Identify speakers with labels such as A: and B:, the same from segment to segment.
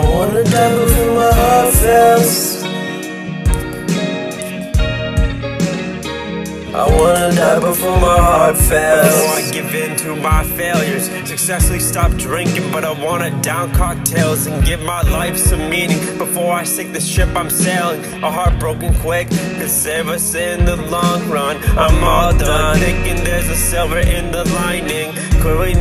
A: wanna die before my heart fails. I wanna die before my heart fails.
B: Before I give in to my failures, successfully stop drinking, but I wanna down cocktails and give my life some meaning. Before I sink the ship I'm sailing, a heart broken quick could save us in the long run. I'm all done thinking there's a silver in the lining.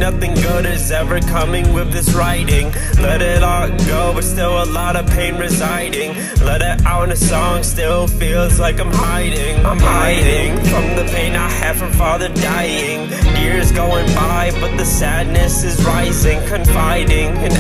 B: Nothing good is ever coming with this writing. Let it all go, but still a lot of pain residing. Let it out in a song, still feels like I'm hiding. I'm hiding from the pain I have from father dying. Years going by, but the sadness is rising. Confiding in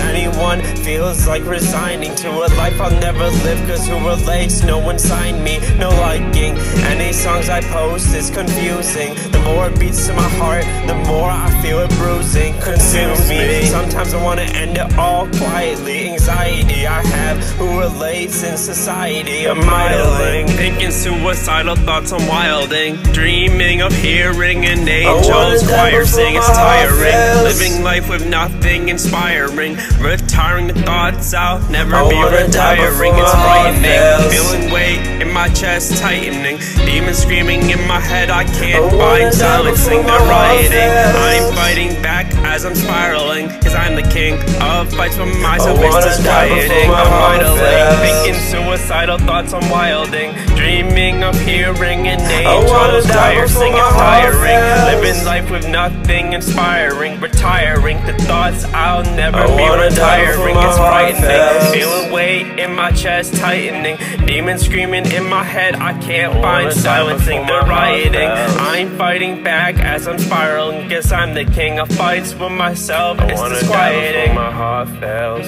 B: anyone feels like resigning to a life I'll never live. Cause who relates? No one signed me, no liking. Any songs I post is confusing. The more it beats to my heart, the more I feel it bruising. Consumes me. Sometimes I wanna end it all quietly. Anxiety I have, who relates in society? I'm idling, thinking suicidal thoughts I'm wilding. Dreaming of hearing an angel's choir sing, it's tiring. Living life with nothing inspiring. Retiring the thoughts out, never be retiring. It's frightening. Feeling weight in my chest tightening. Demons screaming in my head, I can't find silencing the rioting. I'm fighting back as I'm spiraling. Cause I'm the king of fights for myself, it's disquieting. I'm idling, thinking suicidal thoughts I'm wilding. Dreaming of hearing an angel's choir sing, it's tiring. Living life with nothing inspiring. Retiring the thoughts I'll never be retiring. It's frightening. Feeling weight in my chest tightening. Demons screaming in my head, I can't find silencing the rioting. I'm fighting back as I'm spiraling. Guess I'm the king of fights with myself. It's disquieting.
A: my heart fails.